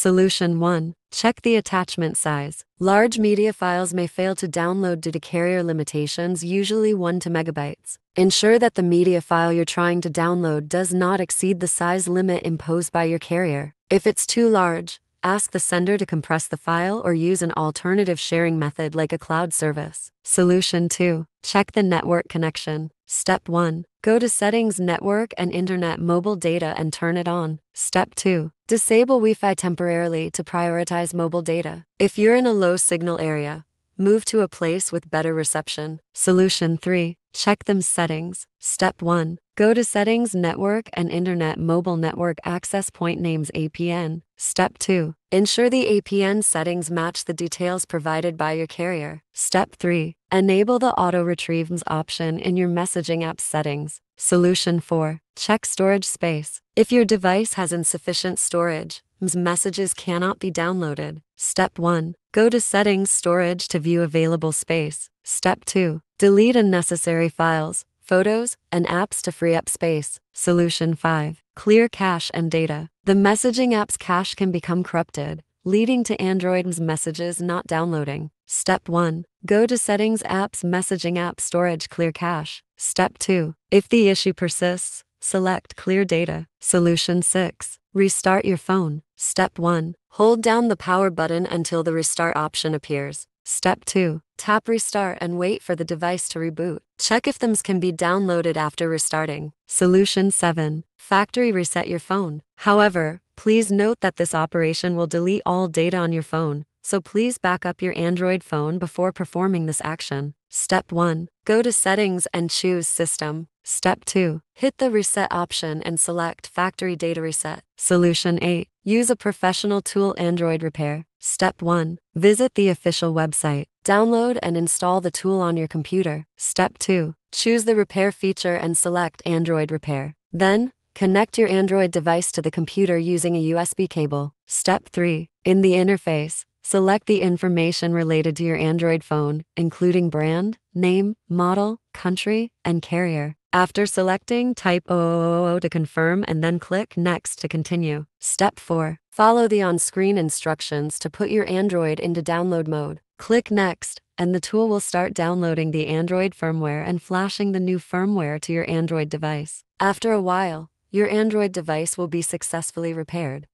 Solution 1. Check the attachment size. Large media files may fail to download due to carrier limitations, usually 1 to megabytes. Ensure that the media file you're trying to download does not exceed the size limit imposed by your carrier. If it's too large, ask the sender to compress the file or use an alternative sharing method like a cloud service. Solution 2. Check the network connection. Step 1. Go to Settings Network and Internet Mobile Data and turn it on. Step 2. Disable Wi Fi temporarily to prioritize mobile data. If you're in a low signal area, move to a place with better reception. Solution 3. Check the MMS settings. Step 1. Go to Settings Network and Internet Mobile Network Access Point Names APN. Step 2. Ensure the APN settings match the details provided by your carrier. Step 3. Enable the auto retrieves option in your messaging app settings. Solution 4. Check storage space. If your device has insufficient storage, messages cannot be downloaded. Step 1. Go to Settings Storage to view available space. Step 2. Delete unnecessary files, photos, and apps to free up space. Solution 5. Clear cache and data. The messaging app's cache can become corrupted, leading to Android's messages not downloading. Step 1. Go to Settings Apps Messaging App Storage Clear Cache. Step 2. If the issue persists, select Clear Data. Solution 6. Restart your phone. Step 1. Hold down the power button until the restart option appears. Step 2. Tap Restart and wait for the device to reboot. Check if MMS can be downloaded after restarting. Solution 7. Factory reset your phone. However, please note that this operation will delete all data on your phone, so please back up your Android phone before performing this action. Step 1. Go to Settings and choose System. Step 2. Hit the Reset option and select Factory Data Reset. Solution 8. Use a professional tool Android Repair. Step 1. Visit the official website. Download and install the tool on your computer. Step 2. Choose the repair feature and select Android Repair. Then, connect your Android device to the computer using a USB cable. Step 3. In the interface, Select the information related to your Android phone, including brand, name, model, country, and carrier. After selecting, type OOOO to confirm and then click Next to continue. Step 4. Follow the on screen instructions to put your Android into download mode. Click Next, and the tool will start downloading the Android firmware and flashing the new firmware to your Android device. After a while, your Android device will be successfully repaired.